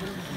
Thank you.